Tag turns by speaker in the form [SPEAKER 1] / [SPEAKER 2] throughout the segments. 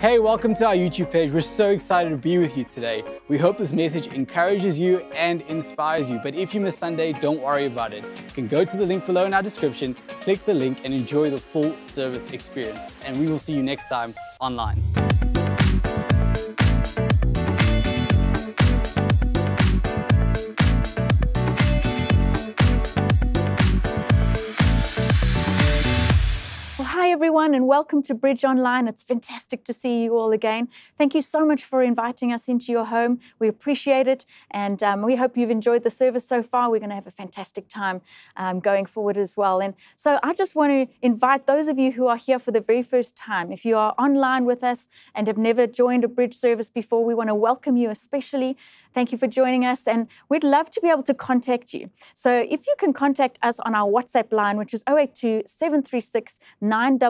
[SPEAKER 1] Hey, welcome to our YouTube page. We're so excited to be with you today. We hope this message encourages you and inspires you. But if you miss Sunday, don't worry about it. You can go to the link below in our description, click the link, and enjoy the full service experience. And we will see you next time online.
[SPEAKER 2] Everyone, and welcome to Bridge Online. It's fantastic to see you all again. Thank you so much for inviting us into your home. We appreciate it, and um, we hope you've enjoyed the service so far. We're going to have a fantastic time um, going forward as well. And so, I just want to invite those of you who are here for the very first time, if you are online with us and have never joined a Bridge service before, we want to welcome you especially. Thank you for joining us, and we'd love to be able to contact you. So, if you can contact us on our WhatsApp line, which is 082 736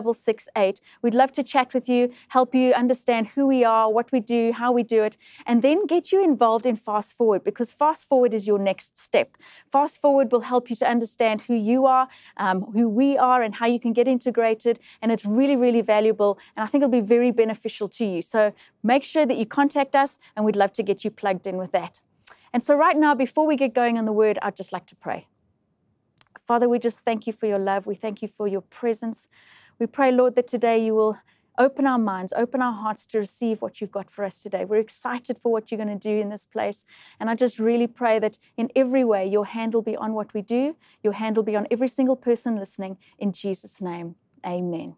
[SPEAKER 2] 9668. We'd love to chat with you, help you understand who we are, what we do, how we do it, and then get you involved in Fast Forward because Fast Forward is your next step. Fast Forward will help you to understand who you are, um, who we are, and how you can get integrated. And it's really, really valuable. And I think it'll be very beneficial to you. So make sure that you contact us, and we'd love to get you plugged in with that. And so, right now, before we get going on the word, I'd just like to pray. Father, we just thank you for your love. We thank you for your presence. We pray, Lord, that today you will open our minds, open our hearts to receive what you've got for us today. We're excited for what you're going to do in this place. And I just really pray that in every way, your hand will be on what we do, your hand will be on every single person listening. In Jesus' name, amen.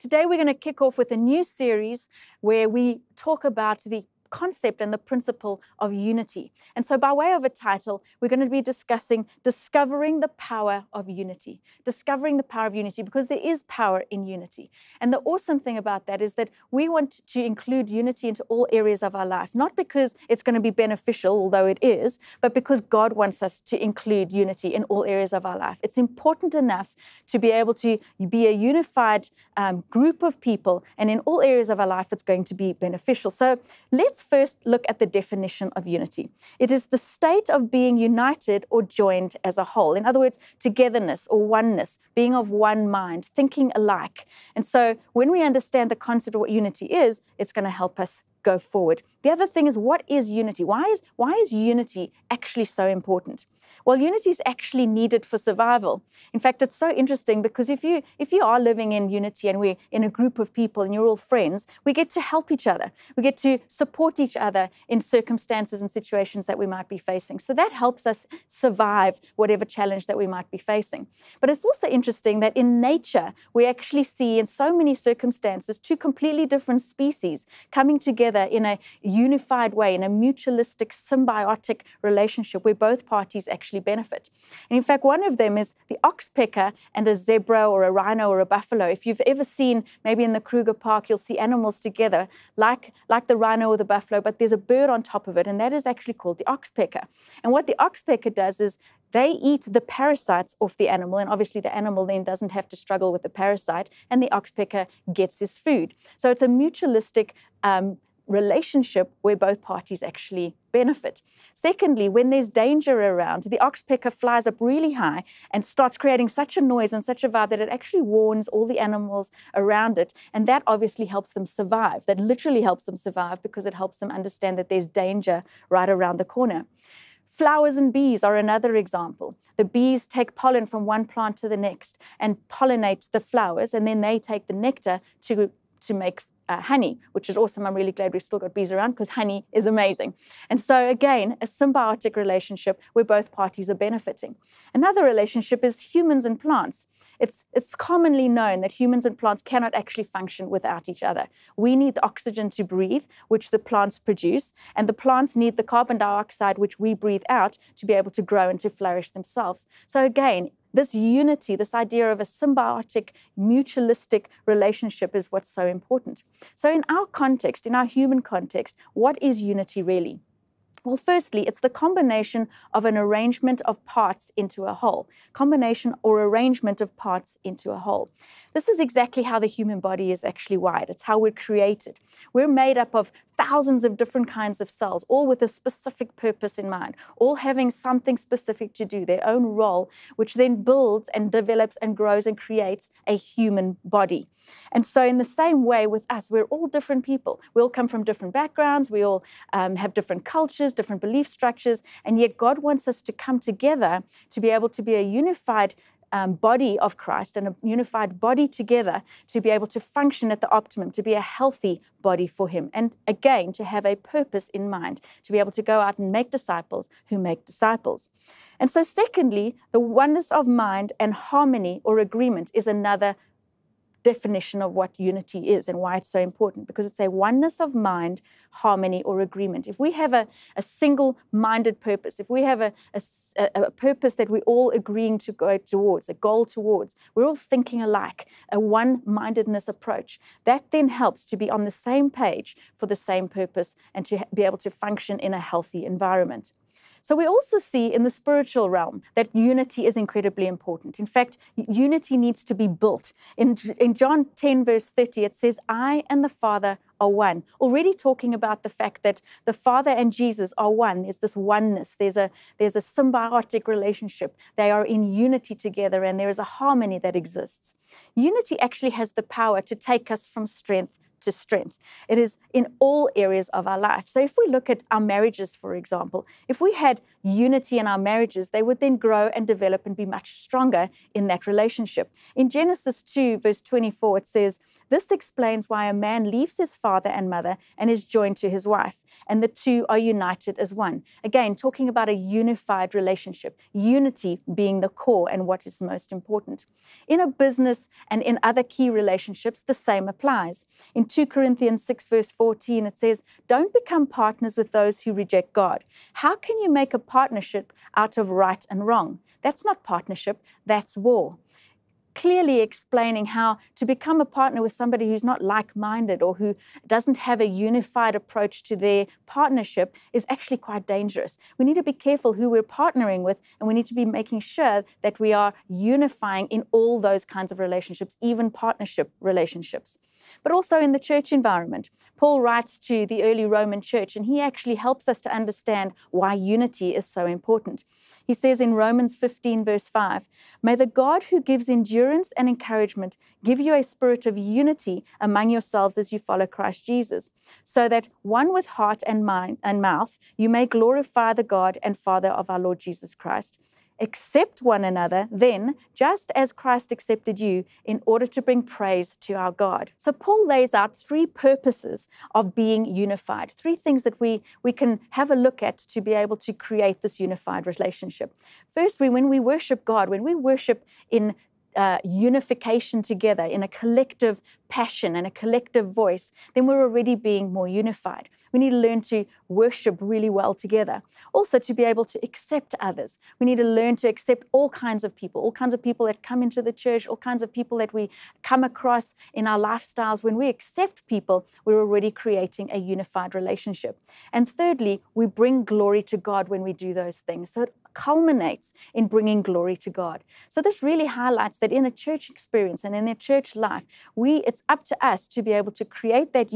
[SPEAKER 2] Today, we're going to kick off with a new series where we talk about the concept and the principle of unity. And so, by way of a title, we're going to be discussing discovering the power of unity. Discovering the power of unity because there is power in unity. And the awesome thing about that is that we want to include unity into all areas of our life, not because it's going to be beneficial, although it is, but because God wants us to include unity in all areas of our life. It's important enough to be able to be a unified um, group of people, and in all areas of our life, it's going to be beneficial. So, let's let's first look at the definition of unity. It is the state of being united or joined as a whole. In other words, togetherness or oneness, being of one mind, thinking alike. And so when we understand the concept of what unity is, it's going to help us go forward. The other thing is what is unity? Why is why is unity actually so important? Well, unity is actually needed for survival. In fact, it's so interesting because if you if you are living in unity and we're in a group of people and you're all friends, we get to help each other. We get to support each other in circumstances and situations that we might be facing. So that helps us survive whatever challenge that we might be facing. But it's also interesting that in nature, we actually see in so many circumstances two completely different species coming together in a unified way, in a mutualistic, symbiotic relationship where both parties actually benefit. And in fact, one of them is the oxpecker and a zebra or a rhino or a buffalo. If you've ever seen, maybe in the Kruger Park, you'll see animals together, like, like the rhino or the buffalo, but there's a bird on top of it, and that is actually called the oxpecker. And what the oxpecker does is they eat the parasites off the animal, and obviously the animal then doesn't have to struggle with the parasite, and the oxpecker gets his food. So it's a mutualistic um, relationship where both parties actually benefit. Secondly, when there's danger around, the oxpecker flies up really high and starts creating such a noise and such a vibe that it actually warns all the animals around it. And that obviously helps them survive. That literally helps them survive because it helps them understand that there's danger right around the corner. Flowers and bees are another example. The bees take pollen from one plant to the next and pollinate the flowers, and then they take the nectar to, to make uh, honey, which is awesome. I'm really glad we've still got bees around because honey is amazing. And so, again, a symbiotic relationship where both parties are benefiting. Another relationship is humans and plants. It's, it's commonly known that humans and plants cannot actually function without each other. We need the oxygen to breathe, which the plants produce, and the plants need the carbon dioxide, which we breathe out, to be able to grow and to flourish themselves. So, again, this unity, this idea of a symbiotic, mutualistic relationship is what's so important. So, in our context, in our human context, what is unity really? Well, firstly, it's the combination of an arrangement of parts into a whole. Combination or arrangement of parts into a whole. This is exactly how the human body is actually wired. It's how we're created. We're made up of thousands of different kinds of cells, all with a specific purpose in mind, all having something specific to do, their own role, which then builds and develops and grows and creates a human body. And so, in the same way with us, we're all different people. We all come from different backgrounds, we all um, have different cultures, different belief structures, and yet God wants us to come together to be able to be a unified um, body of Christ and a unified body together to be able to function at the optimum, to be a healthy body for Him. And again, to have a purpose in mind, to be able to go out and make disciples who make disciples. And so, secondly, the oneness of mind and harmony or agreement is another definition of what unity is and why it's so important because it's a oneness of mind, harmony, or agreement. If we have a, a single minded purpose, if we have a, a, a, purpose that we're all agreeing to go towards, a goal towards, we're all thinking alike, a one mindedness approach, that then helps to be on the same page for the same purpose and to be able to function in a healthy environment. So we also see in the spiritual realm that unity is incredibly important. In fact, unity needs to be built. In, in John 10, verse 30, it says, I and the Father are one. Already talking about the fact that the Father and Jesus are one. There's this oneness. There's a there's a symbiotic relationship. They are in unity together, and there is a harmony that exists. Unity actually has the power to take us from strength to strength. It is in all areas of our life. So if we look at our marriages, for example, if we had unity in our marriages, they would then grow and develop and be much stronger in that relationship. In Genesis 2, verse 24, it says, This explains why a man leaves his father and mother and is joined to his wife, and the two are united as one. Again, talking about a unified relationship, unity being the core and what is most important. In a business and in other key relationships, the same applies. In 2 Corinthians 6, verse 14, it says, Don't become partners with those who reject God. How can you make a partnership out of right and wrong? That's not partnership, that's war clearly explaining how to become a partner with somebody who's not like minded or who doesn't have a unified approach to their partnership is actually quite dangerous. We need to be careful who we're partnering with, and we need to be making sure that we are unifying in all those kinds of relationships, even partnership relationships. But also in the church environment. Paul writes to the early Roman church, and he actually helps us to understand why unity is so important. He says in Romans 15, verse 5, May the God who gives endurance and encouragement give you a spirit of unity among yourselves as you follow Christ Jesus, so that one with heart and mind and mouth you may glorify the God and Father of our Lord Jesus Christ. Accept one another, then, just as Christ accepted you, in order to bring praise to our God. So, Paul lays out three purposes of being unified, three things that we, we can have a look at to be able to create this unified relationship. Firstly, when we worship God, when we worship in uh, unification together in a collective passion and a collective voice, then we're already being more unified. We need to learn to worship really well together. Also, to be able to accept others. We need to learn to accept all kinds of people, all kinds of people that come into the church, all kinds of people that we come across in our lifestyles. When we accept people, we're already creating a unified relationship. And thirdly, we bring glory to God when we do those things. So it culminates in bringing glory to God. So this really highlights that in a church experience and in a church life, we it's up to us to be able to create that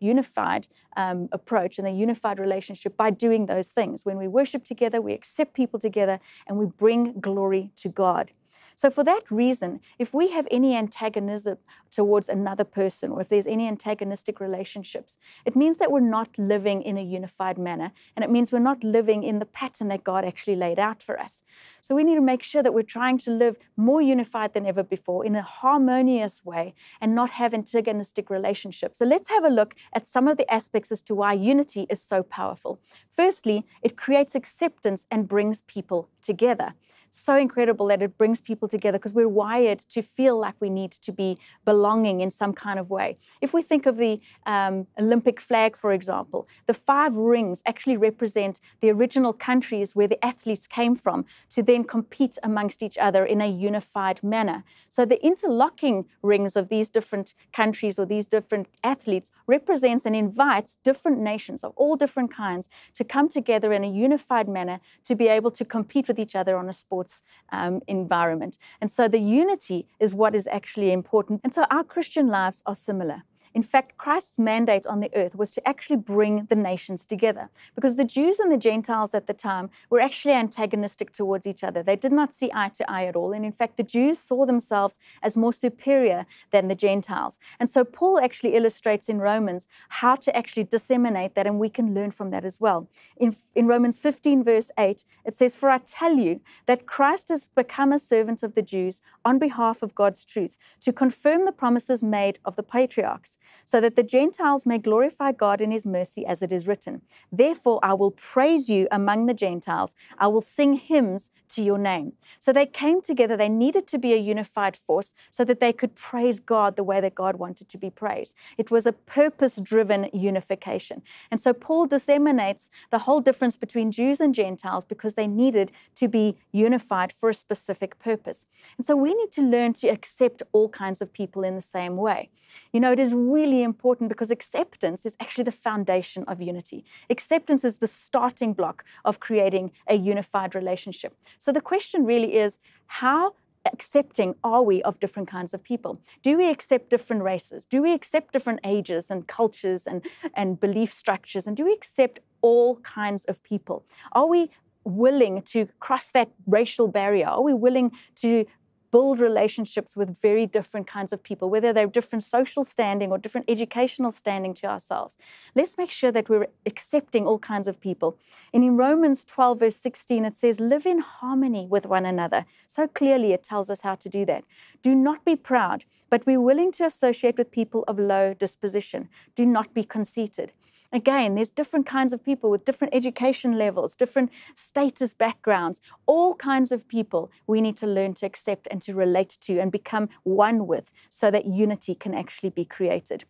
[SPEAKER 2] unified um, approach and a unified relationship by doing those things. When we worship together, we accept people together, and we bring glory to God. So, for that reason, if we have any antagonism towards another person, or if there's any antagonistic relationships, it means that we're not living in a unified manner, and it means we're not living in the pattern that God actually laid out for us. So, we need to make sure that we're trying to live more unified than ever before in a harmonious way and not have antagonistic relationships. So, let's have a look at some of the aspects as to why unity is so powerful. Firstly, it creates acceptance and brings people together so incredible that it brings people together because we're wired to feel like we need to be belonging in some kind of way. If we think of the um, Olympic flag, for example, the five rings actually represent the original countries where the athletes came from to then compete amongst each other in a unified manner. So the interlocking rings of these different countries or these different athletes represents and invites different nations of all different kinds to come together in a unified manner to be able to compete with each other on a sports um, environment. And so the unity is what is actually important. And so our Christian lives are similar. In fact, Christ's mandate on the earth was to actually bring the nations together because the Jews and the Gentiles at the time were actually antagonistic towards each other. They did not see eye to eye at all. And in fact, the Jews saw themselves as more superior than the Gentiles. And so Paul actually illustrates in Romans how to actually disseminate that, and we can learn from that as well. In, in Romans 15, verse 8, it says, For I tell you that Christ has become a servant of the Jews on behalf of God's truth to confirm the promises made of the patriarchs so that the Gentiles may glorify God in his mercy, as it is written. Therefore, I will praise you among the Gentiles. I will sing hymns to your name. So they came together. They needed to be a unified force so that they could praise God the way that God wanted to be praised. It was a purpose driven unification. And so Paul disseminates the whole difference between Jews and Gentiles because they needed to be unified for a specific purpose. And so we need to learn to accept all kinds of people in the same way. You know, it is really important because acceptance is actually the foundation of unity. Acceptance is the starting block of creating a unified relationship. So the question really is how accepting are we of different kinds of people? Do we accept different races? Do we accept different ages and cultures and, and belief structures? And do we accept all kinds of people? Are we willing to cross that racial barrier? Are we willing to build relationships with very different kinds of people, whether they're different social standing or different educational standing to ourselves. Let's make sure that we're accepting all kinds of people. And in Romans 12, verse 16, it says, Live in harmony with one another. So clearly, it tells us how to do that. Do not be proud, but be willing to associate with people of low disposition. Do not be conceited. Again, there's different kinds of people with different education levels, different status backgrounds, all kinds of people we need to learn to accept and to relate to and become one with so that unity can actually be created.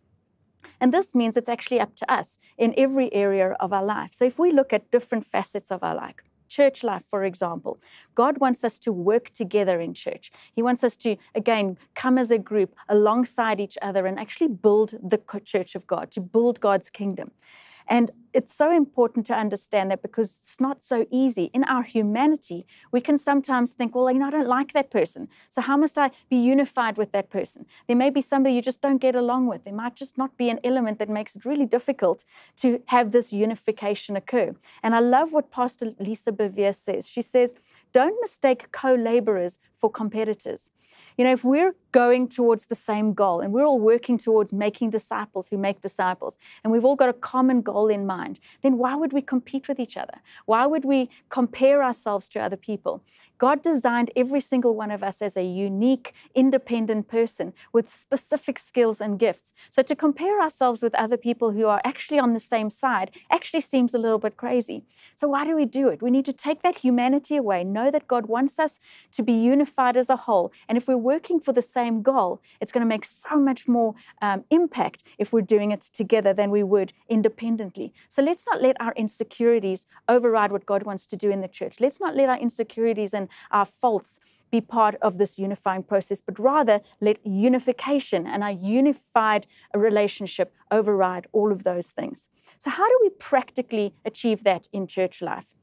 [SPEAKER 2] And this means it's actually up to us in every area of our life. So if we look at different facets of our life, church life, for example. God wants us to work together in church. He wants us to, again, come as a group alongside each other and actually build the church of God, to build God's kingdom. And it's so important to understand that because it's not so easy. In our humanity, we can sometimes think, well, you know, I don't like that person. So how must I be unified with that person? There may be somebody you just don't get along with. There might just not be an element that makes it really difficult to have this unification occur. And I love what Pastor Lisa Bevere says. She says, don't mistake co laborers for competitors. You know, if we're going towards the same goal and we're all working towards making disciples who make disciples, and we've all got a common goal in mind, then why would we compete with each other? Why would we compare ourselves to other people? God designed every single one of us as a unique, independent person with specific skills and gifts. So to compare ourselves with other people who are actually on the same side actually seems a little bit crazy. So why do we do it? We need to take that humanity away, know that God wants us to be unified as a whole. And if we're working for the same goal, it's going to make so much more um, impact if we're doing it together than we would independently. So let's not let our insecurities override what God wants to do in the church. Let's not let our insecurities and our faults be part of this unifying process, but rather let unification and our unified relationship override all of those things. So, how do we practically achieve that in church life?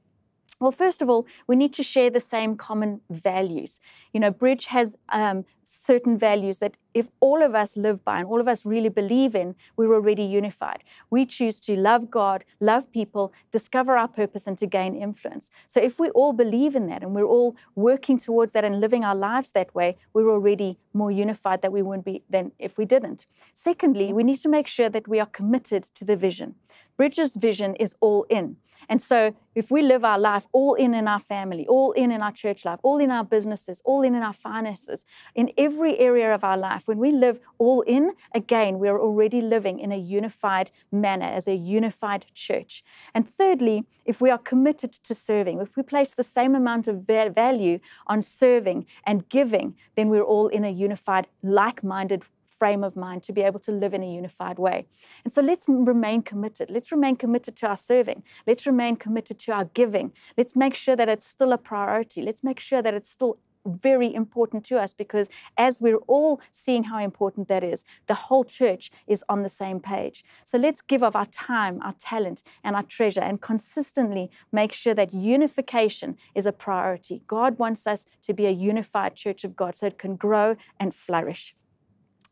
[SPEAKER 2] Well, first of all, we need to share the same common values. You know, Bridge has um, certain values that if all of us live by and all of us really believe in, we're already unified. We choose to love God, love people, discover our purpose, and to gain influence. So if we all believe in that and we're all working towards that and living our lives that way, we're already more unified than we would be than if we didn't. Secondly, we need to make sure that we are committed to the vision. Bridge's vision is all in. And so if we live our life all in in our family, all in in our church life, all in our businesses, all in in our finances, in every area of our life, when we live all in, again, we're already living in a unified manner as a unified church. And thirdly, if we are committed to serving, if we place the same amount of value on serving and giving, then we're all in a unified, like minded frame of mind to be able to live in a unified way. And so let's remain committed. Let's remain committed to our serving. Let's remain committed to our giving. Let's make sure that it's still a priority. Let's make sure that it's still very important to us because as we're all seeing how important that is, the whole church is on the same page. So let's give of our time, our talent, and our treasure and consistently make sure that unification is a priority. God wants us to be a unified church of God so it can grow and flourish.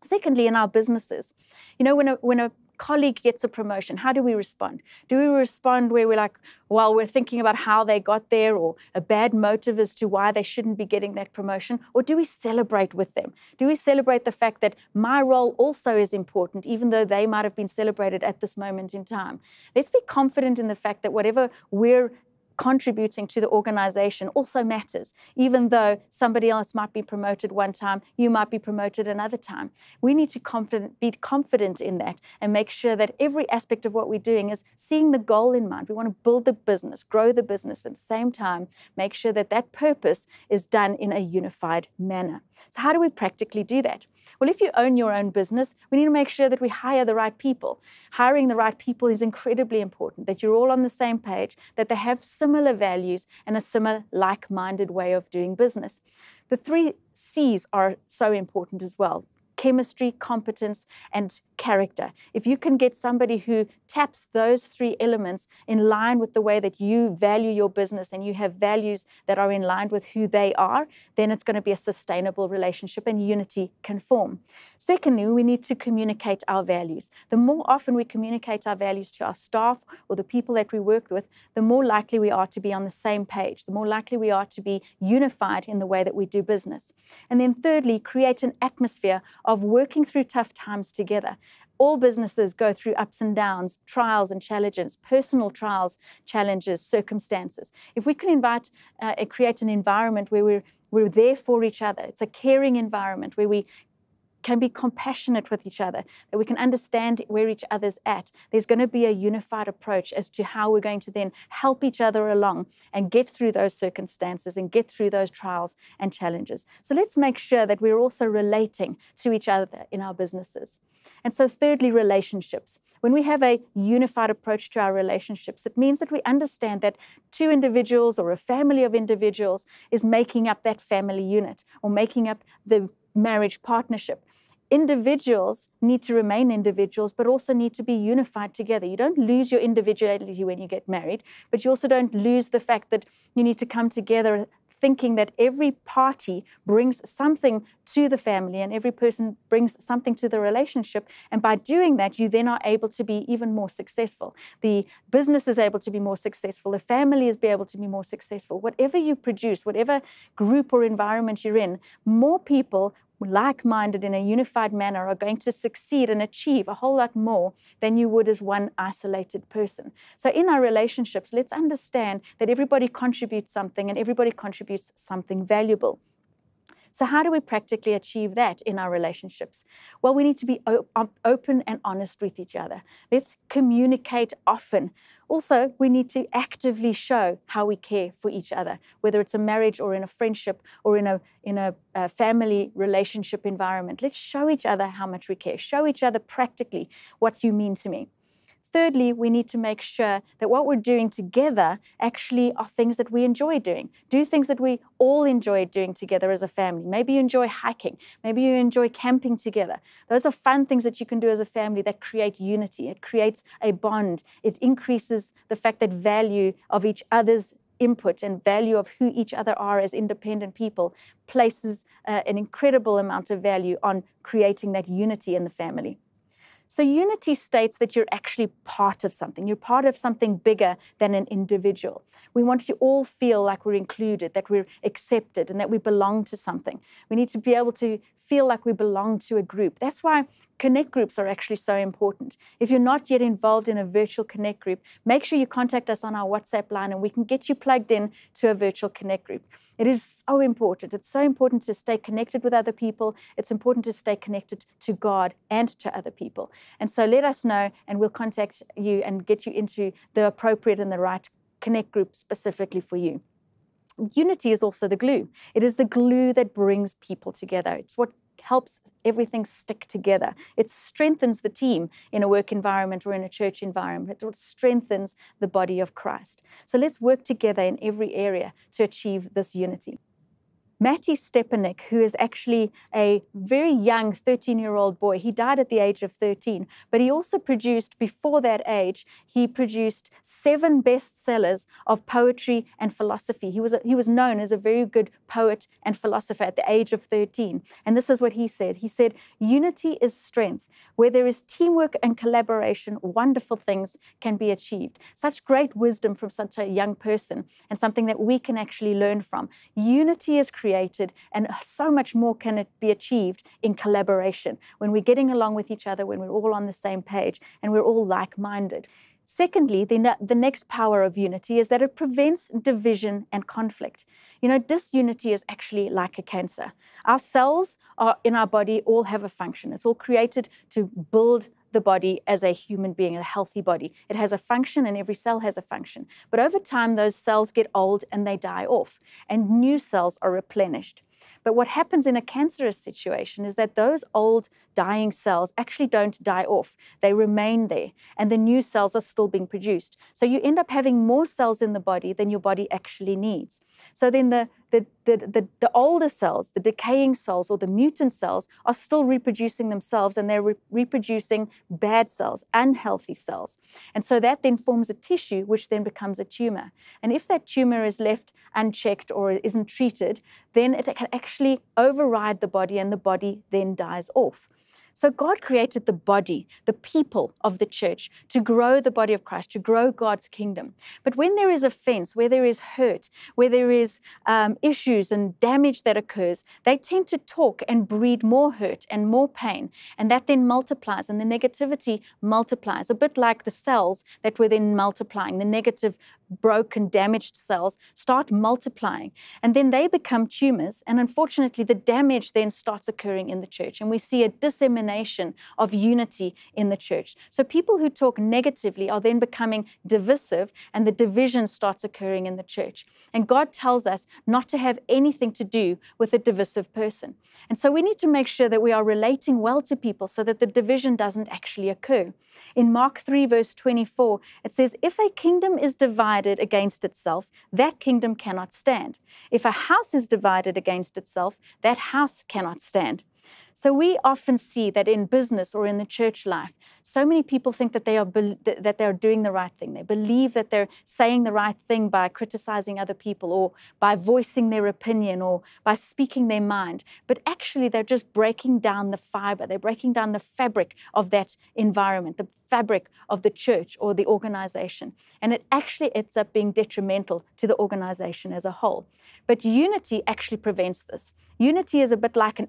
[SPEAKER 2] Secondly, in our businesses, you know, when a, when a colleague gets a promotion, how do we respond? Do we respond where we're like, well, we're thinking about how they got there or a bad motive as to why they shouldn't be getting that promotion? Or do we celebrate with them? Do we celebrate the fact that my role also is important, even though they might have been celebrated at this moment in time? Let's be confident in the fact that whatever we're contributing to the organization also matters, even though somebody else might be promoted one time, you might be promoted another time. We need to confident, be confident in that and make sure that every aspect of what we're doing is seeing the goal in mind. We want to build the business, grow the business, at the same time, make sure that that purpose is done in a unified manner. So, how do we practically do that? Well, if you own your own business, we need to make sure that we hire the right people. Hiring the right people is incredibly important, that you're all on the same page, that they have values and a similar like minded way of doing business. The three C's are so important as well chemistry, competence, and character. If you can get somebody who taps those three elements in line with the way that you value your business and you have values that are in line with who they are, then it's going to be a sustainable relationship and unity can form. Secondly, we need to communicate our values. The more often we communicate our values to our staff or the people that we work with, the more likely we are to be on the same page, the more likely we are to be unified in the way that we do business. And then thirdly, create an atmosphere of working through tough times together. All businesses go through ups and downs, trials and challenges, personal trials, challenges, circumstances. If we can invite, uh, create an environment where we're, we're there for each other, it's a caring environment where we can be compassionate with each other, that we can understand where each other's at. There's going to be a unified approach as to how we're going to then help each other along and get through those circumstances and get through those trials and challenges. So let's make sure that we're also relating to each other in our businesses. And so, thirdly, relationships. When we have a unified approach to our relationships, it means that we understand that two individuals or a family of individuals is making up that family unit or making up the marriage partnership. Individuals need to remain individuals, but also need to be unified together. You don't lose your individuality when you get married, but you also don't lose the fact that you need to come together thinking that every party brings something to the family and every person brings something to the relationship. And by doing that, you then are able to be even more successful. The business is able to be more successful. The family is be able to be more successful. Whatever you produce, whatever group or environment you're in, more people like minded in a unified manner are going to succeed and achieve a whole lot more than you would as one isolated person. So, in our relationships, let's understand that everybody contributes something and everybody contributes something valuable. So, how do we practically achieve that in our relationships? Well, we need to be op- open and honest with each other. Let's communicate often. Also, we need to actively show how we care for each other, whether it's a marriage or in a friendship or in a, in a, a family relationship environment. Let's show each other how much we care. Show each other practically what you mean to me. Thirdly, we need to make sure that what we're doing together actually are things that we enjoy doing. Do things that we all enjoy doing together as a family. Maybe you enjoy hiking. Maybe you enjoy camping together. Those are fun things that you can do as a family that create unity. It creates a bond. It increases the fact that value of each other's input and value of who each other are as independent people places uh, an incredible amount of value on creating that unity in the family. So, unity states that you're actually part of something. You're part of something bigger than an individual. We want to all feel like we're included, that we're accepted, and that we belong to something. We need to be able to feel like we belong to a group. That's why connect groups are actually so important. If you're not yet involved in a virtual connect group, make sure you contact us on our WhatsApp line and we can get you plugged in to a virtual connect group. It is so important. It's so important to stay connected with other people. It's important to stay connected to God and to other people. And so let us know and we'll contact you and get you into the appropriate and the right connect group specifically for you unity is also the glue. It is the glue that brings people together. It's what helps everything stick together. It strengthens the team in a work environment or in a church environment. It strengthens the body of Christ. So let's work together in every area to achieve this unity. Mattie Stepanek, who is actually a very young 13 year old boy, he died at the age of 13, but he also produced, before that age, he produced seven bestsellers of poetry and philosophy. He was, a, he was known as a very good poet and philosopher at the age of 13. And this is what he said He said, Unity is strength. Where there is teamwork and collaboration, wonderful things can be achieved. Such great wisdom from such a young person, and something that we can actually learn from. Unity is created, and so much more can it be achieved in collaboration when we're getting along with each other, when we're all on the same page, and we're all like minded. Secondly, the, the next power of unity is that it prevents division and conflict. You know, disunity is actually like a cancer. Our cells are in our body all have a function. It's all created to build the body as a human being, a healthy body. It has a function and every cell has a function. But over time, those cells get old and they die off, and new cells are replenished. But what happens in a cancerous situation is that those old dying cells actually don't die off. They remain there, and the new cells are still being produced. So you end up having more cells in the body than your body actually needs. So then the the, the, the, the, older cells, the decaying cells or the mutant cells, are still reproducing themselves and they're re- reproducing bad cells, unhealthy cells. And so that then forms a tissue which then becomes a tumor. And if that tumor is left unchecked or isn't treated, then it actually override the body and the body then dies off. So God created the body, the people of the church, to grow the body of Christ, to grow God's kingdom. But when there is offense, where there is hurt, where there is um, issues and damage that occurs, they tend to talk and breed more hurt and more pain. And that then multiplies, and the negativity multiplies, a bit like the cells that were then multiplying. The negative broken, damaged cells start multiplying. And then they become tumors. And unfortunately, the damage then starts occurring in the church. And we see a dissemination of unity in the church. So people who talk negatively are then becoming divisive, and the division starts occurring in the church. And God tells us not to have anything to do with a divisive person. And so we need to make sure that we are relating well to people so that the division doesn't actually occur. In Mark 3, verse 24, it says, If a kingdom is divided, divided against itself, that kingdom cannot stand. If a house is divided against itself, that house cannot stand. So we often see that in business or in the church life, so many people think that they are that they're doing the right thing. They believe that they're saying the right thing by criticizing other people or by voicing their opinion or by speaking their mind. But actually, they're just breaking down the fiber. They're breaking down the fabric of that environment, the fabric of the church or the organization. And it actually ends up being detrimental to the organization as a whole. But unity actually prevents this. Unity is a bit like an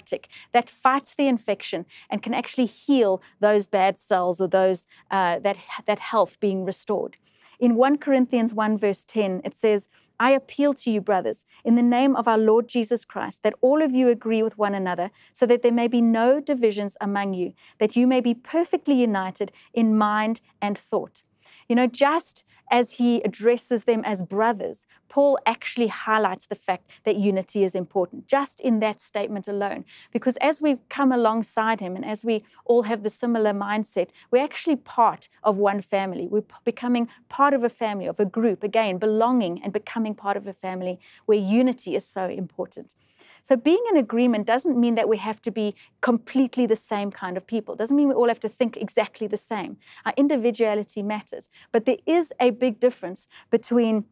[SPEAKER 2] antibiotic that fights the infection and can actually heal those bad cells or those uh, that, that health being restored. In 1 Corinthians 1, verse 10, it says, I appeal to you, brothers, in the name of our Lord Jesus Christ, that all of you agree with one another, so that there may be no divisions among you, that you may be perfectly united in mind and thought. You know, just as he addresses them as brothers, Paul actually highlights the fact that unity is important, just in that statement alone. Because as we come alongside him and as we all have the similar mindset, we're actually part of one family. We're becoming part of a family, of a group, again, belonging and becoming part of a family where unity is so important. So being in agreement doesn't mean that we have to be completely the same kind of people. It doesn't mean we all have to think exactly the same. Our individuality matters. But there is a big difference between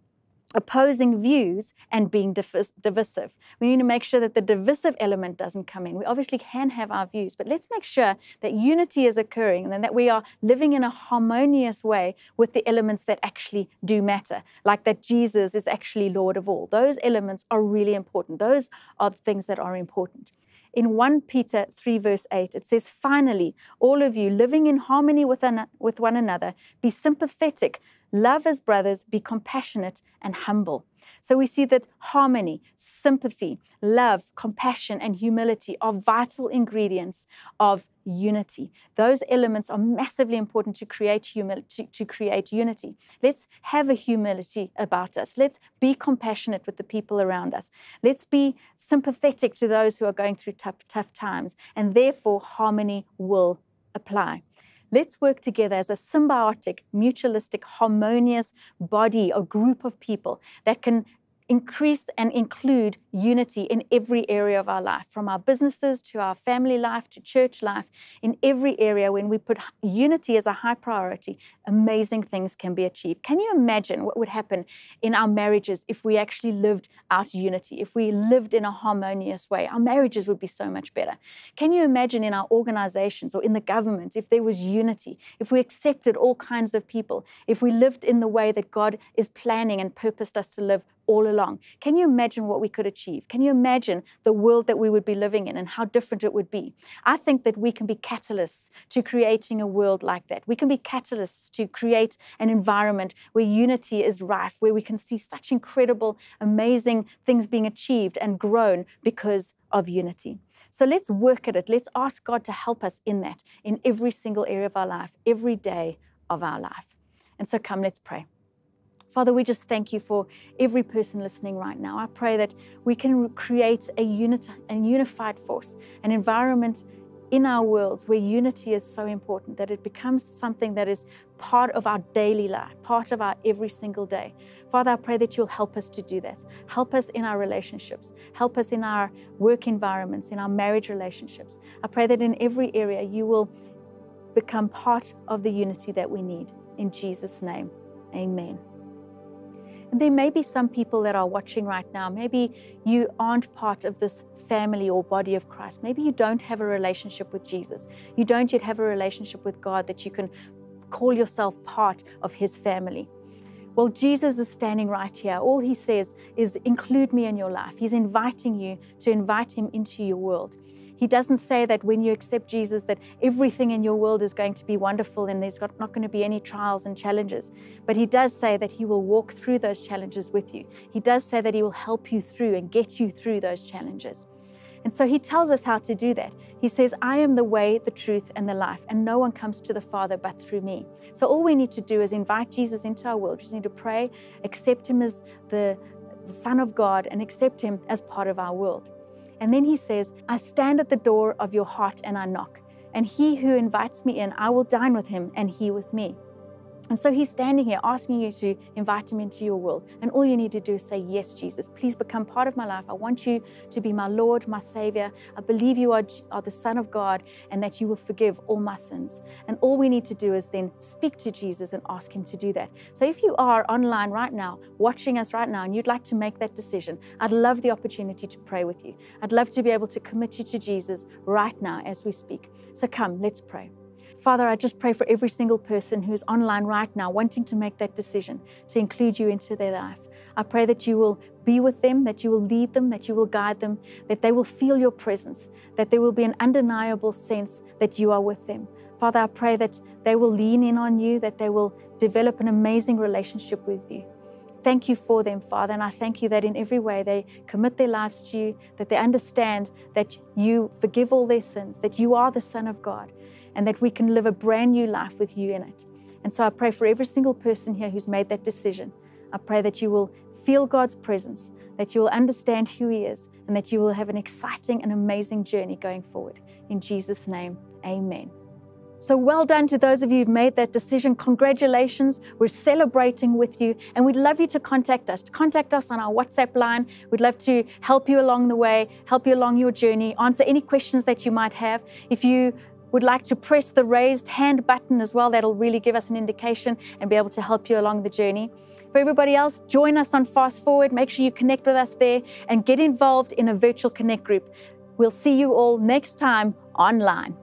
[SPEAKER 2] opposing views and being divisive. We need to make sure that the divisive element doesn't come in. We obviously can have our views, but let's make sure that unity is occurring and that we are living in a harmonious way with the elements that actually do matter, like that Jesus is actually Lord of all. Those elements are really important. Those are the things that are important. in 1 Peter 3, verse 8, it says, Finally, all of you living in harmony with, an, with one another, be sympathetic, love as brothers, be compassionate and humble. So we see that harmony, sympathy, love, compassion, and humility are vital ingredients of unity. Those elements are massively important to create humility, to, to create unity. Let's have a humility about us. Let's be compassionate with the people around us. Let's be sympathetic to those who are going through tough, tough times, and therefore harmony will apply. Let's work together as a symbiotic, mutualistic, harmonious body or group of people that can increase and include unity in every area of our life, from our businesses to our family life to church life. In every area, when we put unity as a high priority, amazing things can be achieved. Can you imagine what would happen in our marriages if we actually lived out unity, if we lived in a harmonious way? Our marriages would be so much better. Can you imagine in our organizations or in the government if there was unity, if we accepted all kinds of people, if we lived in the way that God is planning and purposed us to live all along. Can you imagine what we could achieve? Can you imagine the world that we would be living in and how different it would be? I think that we can be catalysts to creating a world like that. We can be catalysts to create an environment where unity is rife, where we can see such incredible, amazing things being achieved and grown because of unity. So let's work at it. Let's ask God to help us in that, in every single area of our life, every day of our life. And so come, let's pray. Father, we just thank you for every person listening right now. I pray that we can create a, unit, a unified force, an environment in our worlds where unity is so important that it becomes something that is part of our daily life, part of our every single day. Father, I pray that you'll help us to do that. Help us in our relationships, help us in our work environments, in our marriage relationships. I pray that in every area you will become part of the unity that we need. In Jesus' name, amen. And there may be some people that are watching right now. Maybe you aren't part of this family or body of Christ. Maybe you don't have a relationship with Jesus. You don't yet have a relationship with God that you can call yourself part of His family. Well, Jesus is standing right here. All He says is, include me in your life. He's inviting you to invite Him into your world. He doesn't say that when you accept Jesus that everything in your world is going to be wonderful and there's not going to be any trials and challenges. But he does say that he will walk through those challenges with you. He does say that he will help you through and get you through those challenges. And so he tells us how to do that. He says, I am the way, the truth, and the life, and no one comes to the Father but through me. So all we need to do is invite Jesus into our world. We just need to pray, accept him as the, the Son of God, and accept him as part of our world. And then he says, I stand at the door of your heart and I knock. And he who invites me in, I will dine with him and he with me. And so he's standing here asking you to invite him into your world. And all you need to do is say, Yes, Jesus, please become part of my life. I want you to be my Lord, my Savior. I believe you are, are the Son of God and that you will forgive all my sins. And all we need to do is then speak to Jesus and ask him to do that. So if you are online right now, watching us right now, and you'd like to make that decision, I'd love the opportunity to pray with you. I'd love to be able to commit you to Jesus right now as we speak. So come, let's pray. Father, I just pray for every single person who's online right now wanting to make that decision to include you into their life. I pray that you will be with them, that you will lead them, that you will guide them, that they will feel your presence, that there will be an undeniable sense that you are with them. Father, I pray that they will lean in on you, that they will develop an amazing relationship with you. Thank you for them, Father, and I thank you that in every way they commit their lives to you, that they understand that you forgive all their sins, that you are the Son of God, and that we can live a brand new life with you in it. And so I pray for every single person here who's made that decision. I pray that you will feel God's presence, that you will understand who He is, and that you will have an exciting and amazing journey going forward. In Jesus' name, amen. So well done to those of you who've made that decision. Congratulations. We're celebrating with you and we'd love you to contact us. To contact us on our WhatsApp line. We'd love to help you along the way, help you along your journey, answer any questions that you might have. If you would like to press the raised hand button as well. That'll really give us an indication and be able to help you along the journey. For everybody else, join us on Fast Forward. Make sure you connect with us there and get involved in a virtual connect group. We'll see you all next time online.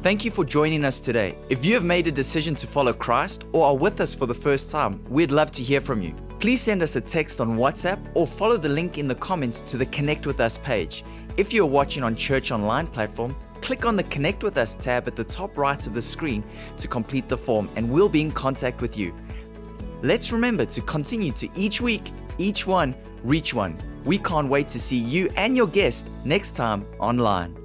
[SPEAKER 3] Thank you for joining us today. If you have made a decision to follow Christ or are with us for the first time, we'd love to hear from you. Please send us a text on WhatsApp or follow the link in the comments to the Connect with Us page. If you're watching on Church Online platform, click on the Connect with Us tab at the top right of the screen to complete the form and we'll be in contact with you. Let's remember to continue to each week, each one, reach one. We can't wait to see you and your guest next time online.